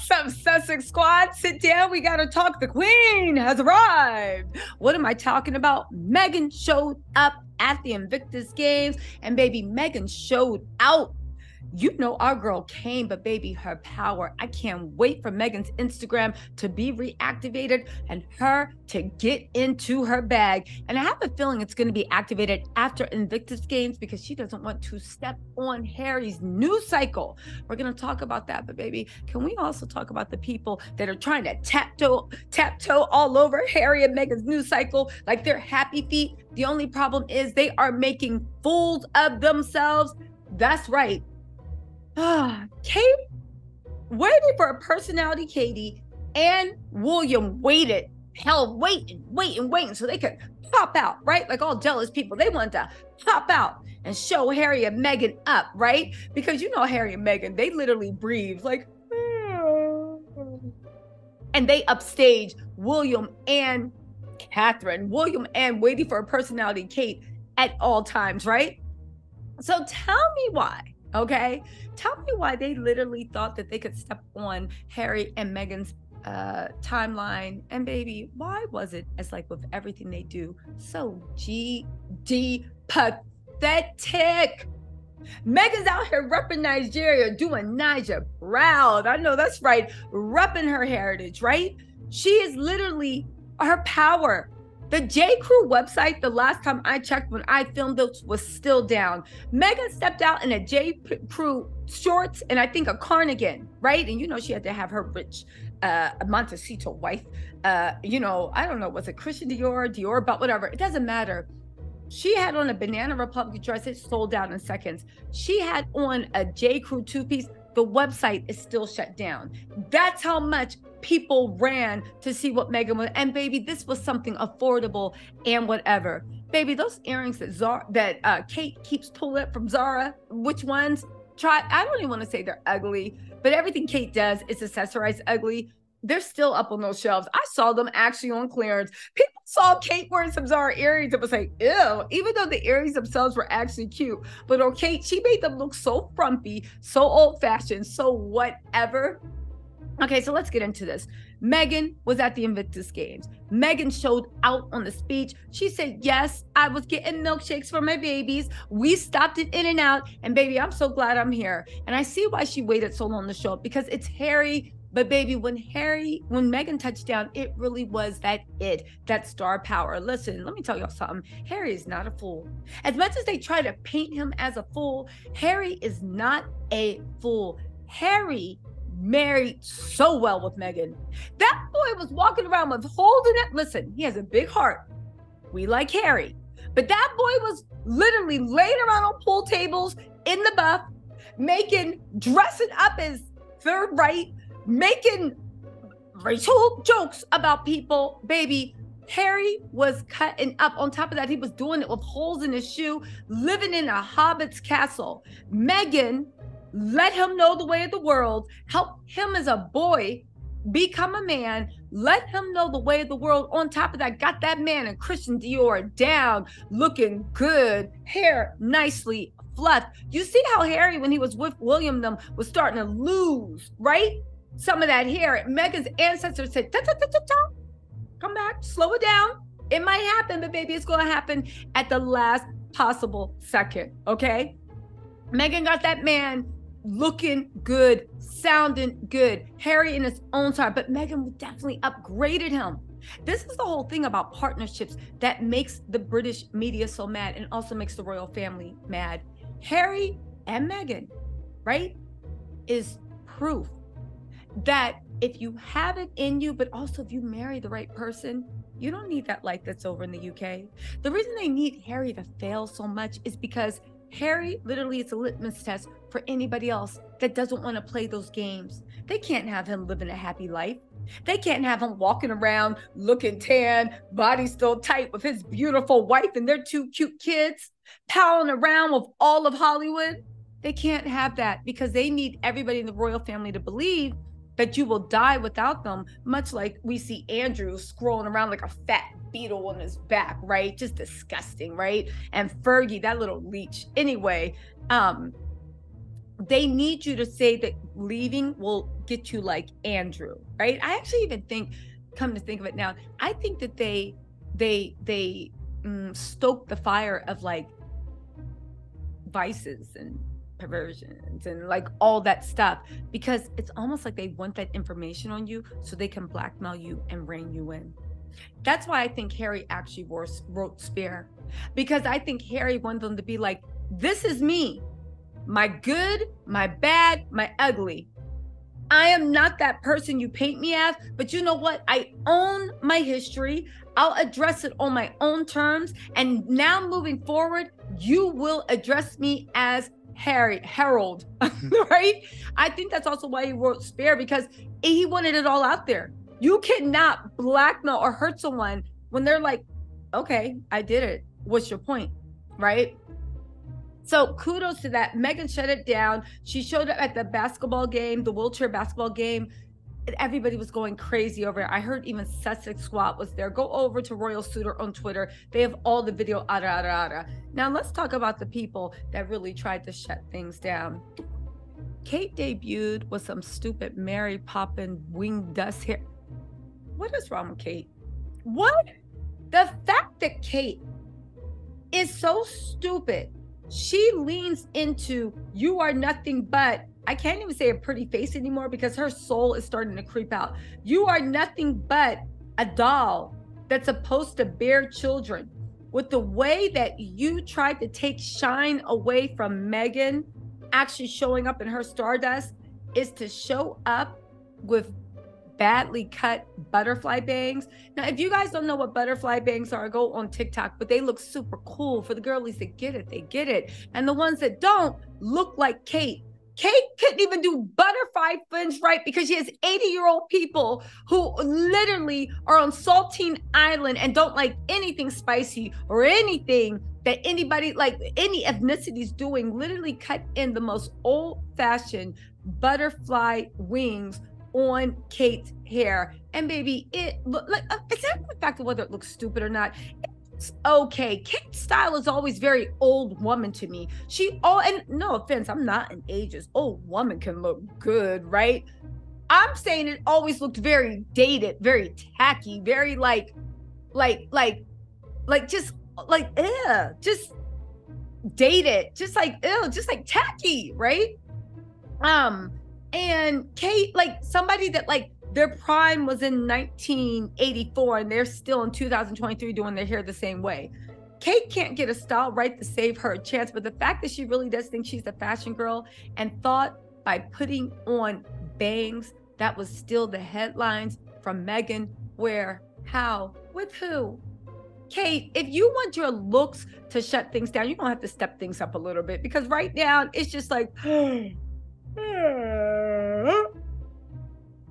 What's up, Sussex Squad? Sit down. We got to talk. The Queen has arrived. What am I talking about? Meghan showed up at the Invictus Games, and baby, Meghan showed out you know our girl came, but baby, her power. I can't wait for Meghan's Instagram to be reactivated and her to get into her bag. And I have a feeling it's going to be activated after Invictus Games because she doesn't want to step on Harry's new cycle. We're going to talk about that, but baby, can we also talk about the people that are trying to tap toe, tap toe all over Harry and Meghan's new cycle like they're happy feet? The only problem is they are making fools of themselves. That's right. Ah, Kate waited for a personality, Katie and William waited. Hell, waiting, waiting, waiting, so they could pop out, right? Like all jealous people, they wanted to pop out and show Harry and Meghan up, right? Because you know Harry and Meghan, they literally breathe like, and they upstage William and Catherine, William and waiting for a personality, Kate, at all times, right? So tell me why Okay. Tell me why they literally thought that they could step on Harry and Meghan's uh timeline and baby why was it as like with everything they do so gd pathetic Meghan's out here repping Nigeria, doing Niger proud. I know that's right, repping her heritage, right? She is literally her power the J. Crew website, the last time I checked when I filmed it, was still down. Meghan stepped out in a J. Crew shorts and I think a carnigan, right? And you know, she had to have her rich uh, Montecito wife. Uh, you know, I don't know, was it Christian Dior, Dior, but whatever. It doesn't matter. She had on a Banana Republic dress. It sold out in seconds. She had on a J. Crew two piece the website is still shut down. That's how much people ran to see what Meghan was. And baby, this was something affordable and whatever. Baby, those earrings that Zara, that uh, Kate keeps pulling up from Zara, which ones? Try. I don't even want to say they're ugly, but everything Kate does is accessorize ugly. They're still up on those shelves. I saw them actually on clearance. People saw Kate wearing some Zara earrings. and was like, ew, even though the earrings themselves were actually cute. But on Kate, she made them look so frumpy, so old fashioned, so whatever. Okay, so let's get into this. Meghan was at the Invictus Games. Meghan showed out on the speech. She said, Yes, I was getting milkshakes for my babies. We stopped it In-N-Out. And baby, I'm so glad I'm here. And I see why she waited so long to show up because it's Harry. But baby, when Harry, when Meghan touched down, it really was that it, that star power. Listen, let me tell y'all something. Harry is not a fool. As much as they try to paint him as a fool, Harry is not a fool. Harry married so well with Meghan. That boy was walking around with holding it. Listen, he has a big heart. We like Harry. But that boy was literally laying around on pool tables in the buff, making dressing up as third right, making racial jokes about people. Baby, Harry was cutting up. On top of that, he was doing it with holes in his shoe, living in a hobbit's castle. Meghan let him know the way of the world, help him as a boy become a man, let him know the way of the world. On top of that, got that man and Christian Dior down, looking good, hair nicely fluffed. You see how Harry, when he was with William, them was starting to lose, right? Some of that hair. Meghan's ancestors said, come back, slow it down. It might happen, but baby, it's going to happen at the last possible second. Okay. Meghan got that man looking good, sounding good. Harry in his own time, but Meghan definitely upgraded him. This is the whole thing about partnerships that makes the British media so mad and also makes the royal family mad. Harry and Meghan, right, is proof that if you have it in you, but also if you marry the right person, you don't need that life that's over in the UK. The reason they need Harry to fail so much is because Harry literally is a litmus test for anybody else that doesn't want to play those games. They can't have him living a happy life. They can't have him walking around looking tan, body still tight with his beautiful wife and their two cute kids, palling around with all of Hollywood. They can't have that because they need everybody in the royal family to believe that you will die without them, much like we see Andrew scrolling around like a fat beetle on his back, right? Just disgusting, right? And Fergie, that little leech. Anyway, um, they need you to say that leaving will get you like Andrew, right? I actually even think, come to think of it now, I think that they they they mm, stoke the fire of like vices and perversions and like all that stuff because it's almost like they want that information on you so they can blackmail you and rein you in. That's why I think Harry actually wrote, Spare because I think Harry wanted them to be like, this is me, my good, my bad, my ugly. I am not that person you paint me as, but you know what? I own my history. I'll address it on my own terms. And now moving forward, you will address me as Harry, Harold, right? I think that's also why he wrote Spare because he wanted it all out there. You cannot blackmail or hurt someone when they're like, okay, I did it. What's your point? Right? So kudos to that. Meghan shut it down. She showed up at the basketball game, the wheelchair basketball game. Everybody was going crazy over it. I heard even Sussex Squad was there. Go over to Royal Suitor on Twitter. They have all the video. Ara, ara, ara. Now let's talk about the people that really tried to shut things down. Kate debuted with some stupid Mary Poppin wing dust hair. What is wrong with Kate? What? The fact that Kate is so stupid she leans into you are nothing but I can't even say a pretty face anymore because her soul is starting to creep out. You are nothing but a doll that's supposed to bear children. With the way that you tried to take shine away from Meghan actually showing up in her stardust is to show up with badly cut butterfly bangs. Now, if you guys don't know what butterfly bangs are, go on TikTok, but they look super cool for the girlies that get it. They get it. And the ones that don't look like Kate. Kate couldn't even do butterfly fins right because she has 80 year old people who literally are on Saltine Island and don't like anything spicy or anything that anybody like any ethnicity is doing. Literally cut in the most old fashioned butterfly wings on Kate's hair. And baby, it look like uh, it's not the fact of whether it looks stupid or not. Okay. Kate's style is always very old woman to me. She all and no offense, I'm not an ageist. Old woman can look good, right? I'm saying it always looked very dated, very tacky, very like, like, like, like just like, yeah, just dated, just like, ew, just like tacky, right? Um, and Kate, like somebody that like their prime was in 1984 and they're still in 2023 doing their hair the same way. Kate can't get a style right to save her chance, but the fact that she really does think she's a fashion girl and thought by putting on bangs, that was still the headlines from Meghan. Where, how, with who? Kate, if you want your looks to shut things down, you're gonna have to step things up a little bit because right now it's just like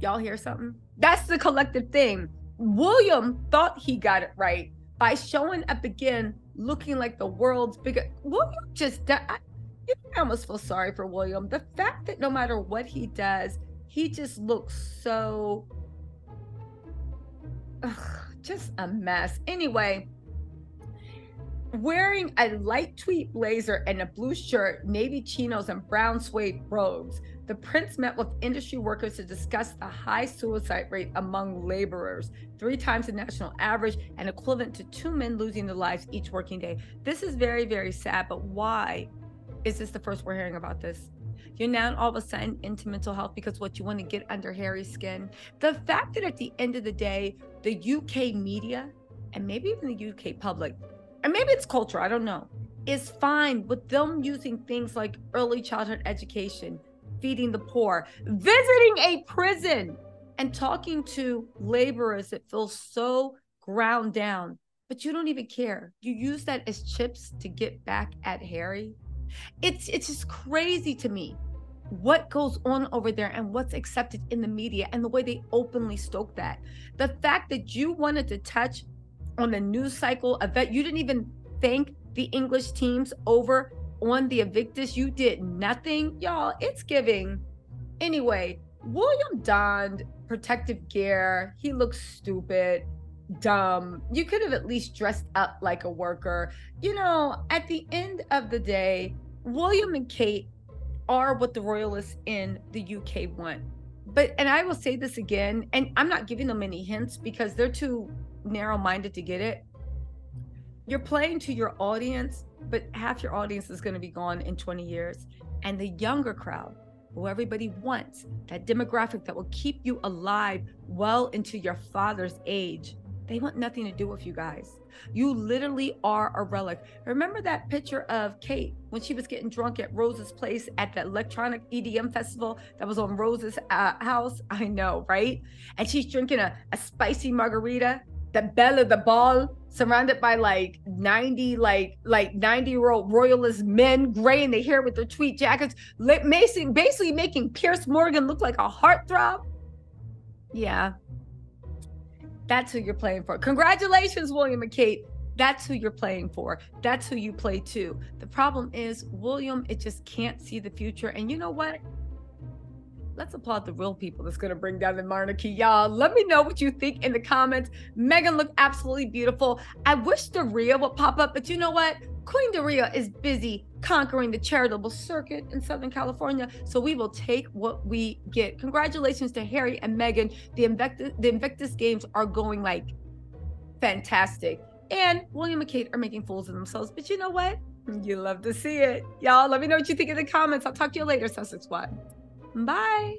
Y'all hear something? That's the collective thing. William thought he got it right by showing up again looking like the world's biggest. William just, I, almost feel sorry for William. The fact that no matter what he does, he just looks so, ugh, just a mess. Anyway, wearing a light tweed blazer and a blue shirt, navy chinos, and brown suede robes. The prince met with industry workers to discuss the high suicide rate among laborers, three times the national average and equivalent to two men losing their lives each working day. This is very, very sad, but why is this the first we're hearing about this? You're now all of a sudden into mental health because what you want to get under Harry's skin. The fact that at the end of the day, the UK media and maybe even the UK public and maybe it's culture, I don't know, is fine with them using things like early childhood education, feeding the poor, visiting a prison, and talking to laborers that feel so ground down. But you don't even care. You use that as chips to get back at Harry. It's it's just crazy to me what goes on over there and what's accepted in the media and the way they openly stoke that. The fact that you wanted to touch on the news cycle event. You didn't even thank the English teams over on the Invictus. You did nothing. Y'all, it's giving. Anyway, William donned protective gear. He looks stupid, dumb. You could have at least dressed up like a worker. You know, at the end of the day, William and Kate are what the royalists in the UK want. But, and I will say this again, and I'm not giving them any hints because they're too narrow minded to get it. You're playing to your audience, but half your audience is going to be gone in 20 years. And the younger crowd, who everybody wants, that demographic that will keep you alive well into your father's age, they want nothing to do with you guys. You literally are a relic. Remember that picture of Kate when she was getting drunk at Rose's place at the electronic EDM festival that was on Rose's uh, house? I know, right? And she's drinking a, a spicy margarita, the belle of the ball, surrounded by like 90, like like 90 year old royalist men, gray in the hair with their tweed jackets, basically, basically making Piers Morgan look like a heartthrob. Yeah, that's who you're playing for. Congratulations, William and Kate. That's who you're playing for. That's who you play to. The problem is, William, it just can't see the future. And you know what? Let's applaud the real people that's going to bring down the monarchy. Y'all, let me know what you think in the comments. Meghan looked absolutely beautiful. I wish Doria would pop up, but you know what? Queen Doria is busy conquering the charitable circuit in Southern California. So we will take what we get. Congratulations to Harry and Meghan. The Invictus, the Invictus Games are going like fantastic. And William and Kate are making fools of themselves. But you know what? You love to see it. Y'all, let me know what you think in the comments. I'll talk to you later, Sussex Squad. Bye.